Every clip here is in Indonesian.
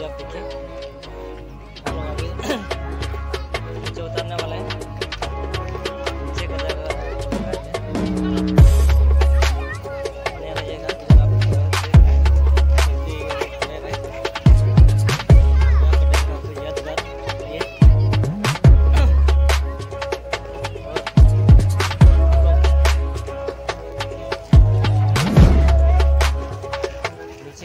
Ya, pikir.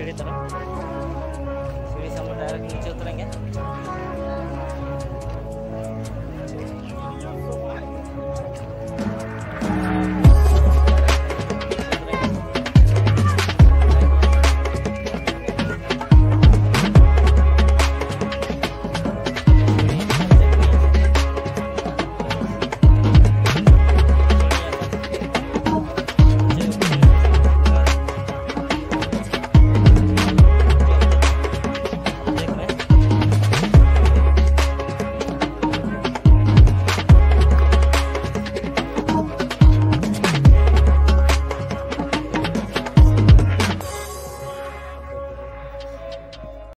Ini sama daerah kecil tereng ya.